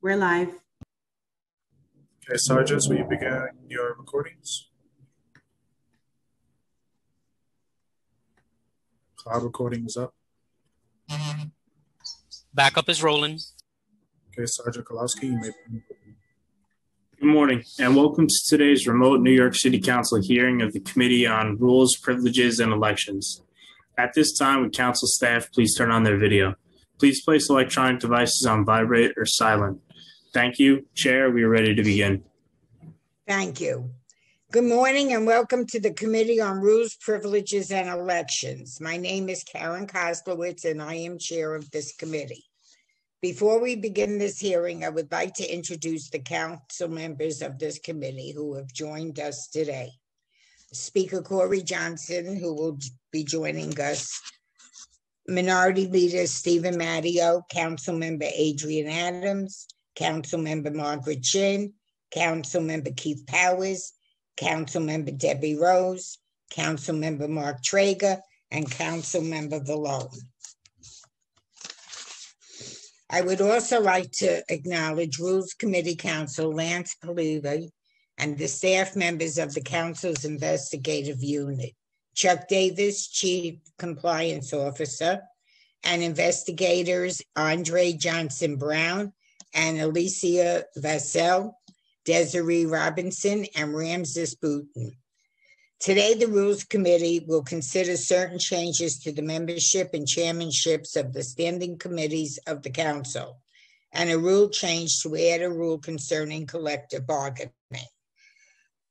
We're live. Okay, Sergeants, will you begin your recordings? Cloud recording is up. Backup is rolling. Okay, Sergeant Kolowski, you may. Good morning, and welcome to today's remote New York City Council hearing of the Committee on Rules, Privileges, and Elections. At this time, would council staff please turn on their video? Please place electronic devices on vibrate or silent. Thank you. Chair, we are ready to begin. Thank you. Good morning and welcome to the Committee on Rules, Privileges, and Elections. My name is Karen Koslowitz and I am chair of this committee. Before we begin this hearing, I would like to introduce the council members of this committee who have joined us today. Speaker Corey Johnson, who will be joining us. Minority Leader Steven Matteo, Council Member Adrienne Adams, Council Member Margaret Chin, Council Member Keith Powers, Council Member Debbie Rose, Council Member Mark Treyger, and Council Member Vallone. I would also like to acknowledge Rules Committee Counsel Lance Palivi and the staff members of the Council's investigative unit, Chuck Davis, Chief Compliance Officer, and investigators Andre Johnson Brown and Alicia Vassell, Desiree Robinson, and Ramses Booten. Today, the Rules Committee will consider certain changes to the membership and chairmanships of the standing committees of the Council and a rule change to add a rule concerning collective bargaining.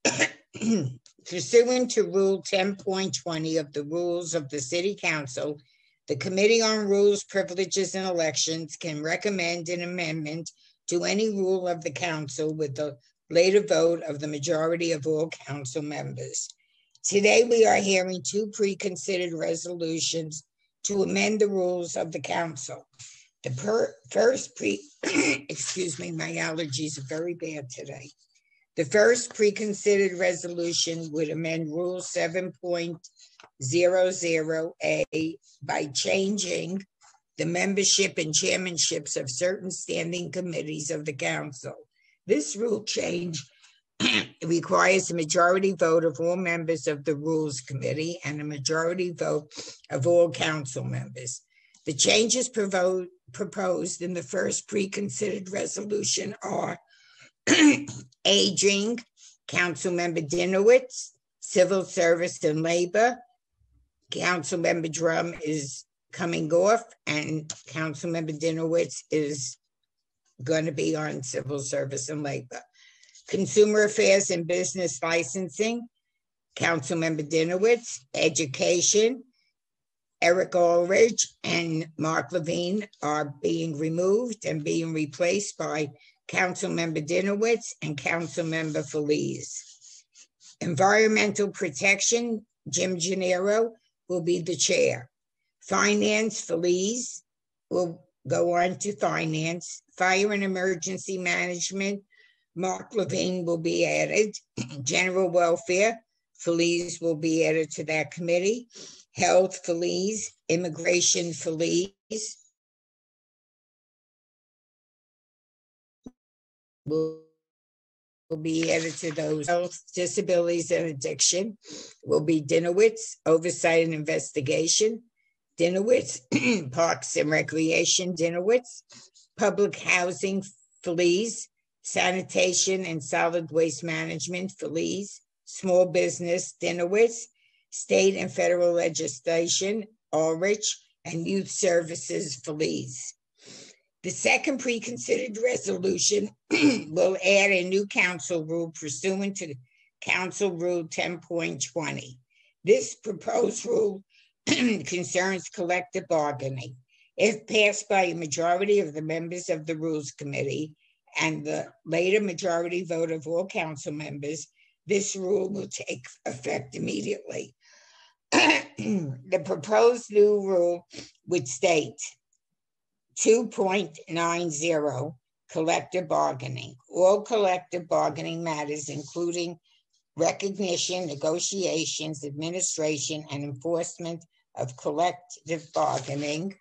Pursuant to Rule 10.20 of the Rules of the City Council, the Committee on Rules, Privileges, and Elections can recommend an amendment to any rule of the Council with the later vote of the majority of all Council members. Today, we are hearing two pre-considered resolutions to amend the rules of the council. The first pre, excuse me, my allergies are very bad today. The first pre-considered resolution would amend Rule 7.00A by changing the membership and chairmanships of certain standing committees of the council. This rule change requires a majority vote of all members of the Rules Committee and a majority vote of all council members. The changes proposed in the first pre-considered resolution are aging, Councilmember Dinowitz, civil service and labor, Councilmember Dromm is coming off, and Councilmember Dinowitz is going to be on civil service and labor. Consumer Affairs and Business Licensing, Councilmember Dinowitz, Education, Eric Ulrich and Mark Levine are being removed and being replaced by Councilmember Dinowitz and Councilmember Feliz. Environmental Protection, Jim Gennaro will be the chair. Finance, Feliz will go on to finance. Fire and Emergency Management, Mark Levine will be added. General Welfare, Feliz will be added to that committee. Health, Feliz. Immigration, Feliz. Will, will be added to those. Health, Disabilities, and Addiction will be Dinowitz. Oversight and Investigation, Dinowitz. Parks and Recreation, Dinowitz. Public Housing, Feliz sanitation and solid waste management, Feliz, small business, Dinowitz, state and federal legislation, Ulrich, and youth services, Feliz. The second pre-considered resolution will add a new council rule pursuant to Council Rule 10.20. This proposed rule concerns collective bargaining. If passed by a majority of the members of the Rules Committee, and the later majority vote of all council members, this rule will take effect immediately. the proposed new rule would state 2.90 collective bargaining. All collective bargaining matters, including recognition, negotiations, administration, and enforcement of collective bargaining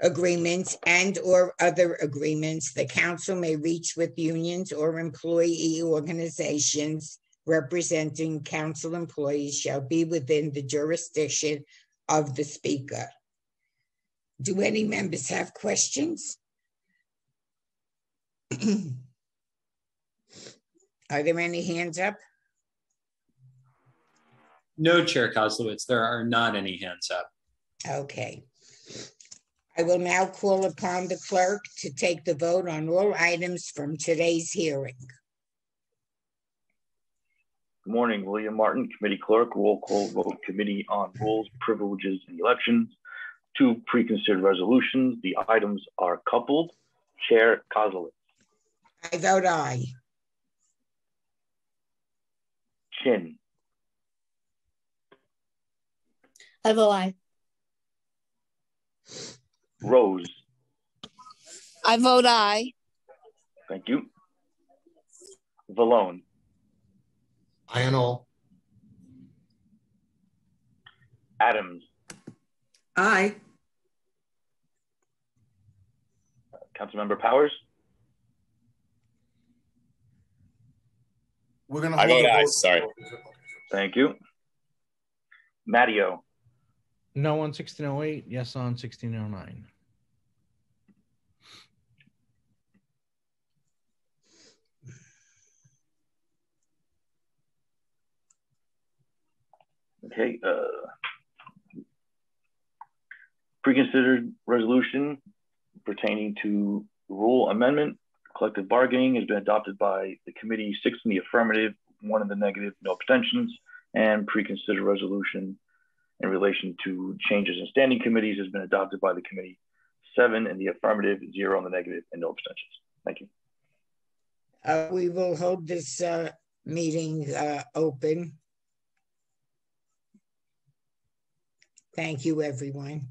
agreements and/or other agreements the council may reach with unions or employee organizations representing council employees shall be within the jurisdiction of the speaker. Do any members have questions? Are there any hands up? No, Chair Koslowitz, there are not any hands up. Okay. I will now call upon the clerk to take the vote on all items from today's hearing. Good morning, William Martin, Committee Clerk, roll call vote Committee on Rules, Privileges, and Elections. Two pre-considered resolutions. The items are coupled. Chair Koslowitz, I vote aye. Chin, I vote aye. Rose, I vote aye. thank you. Vallone, Lionel, Adams, Aye. Councilmember Powers, we're gonna. I hold vote the aye, vote. sorry. thank you. Matteo, No on sixteen oh eight, yes on sixteen oh nine. okay, uh, pre-considered resolution pertaining to rule amendment. Collective bargaining has been adopted by the committee, six in the affirmative, one in the negative, no abstentions. And pre-considered resolution in relation to changes in standing committees has been adopted by the committee, seven in the affirmative, zero in the negative, and no abstentions. Thank you. Uh, we will hold this, uh, meeting, uh, open. Thank you, everyone.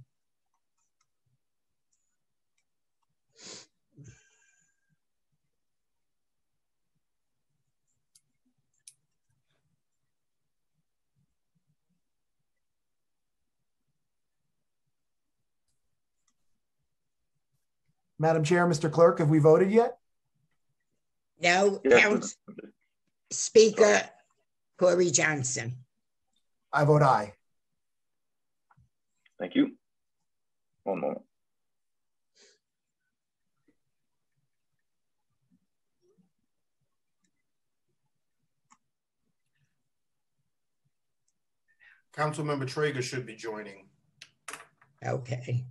Madam Chair, Mr. Clerk, have we voted yet? No, Yes, Council Speaker Corey Johnson. I vote aye. Thank you. One moment. Councilmember Treyger should be joining. Okay.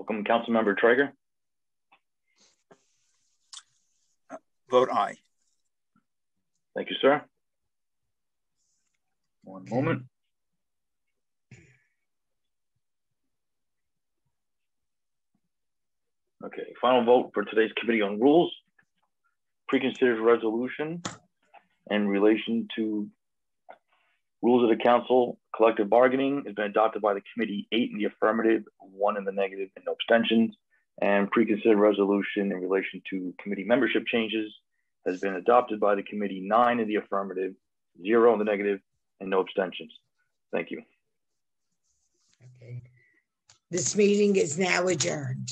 Welcome, Councilmember Treyger. Vote aye. Thank you, sir. One moment. Okay, final vote for today's Committee on Rules. Pre-considered resolution in relation to rules of the council, collective bargaining has been adopted by the committee, eight in the affirmative, one in the negative, and no abstentions. And pre-considered resolution in relation to committee membership changes has been adopted by the committee, nine in the affirmative, zero in the negative, and no abstentions. Thank you. Okay. This meeting is now adjourned.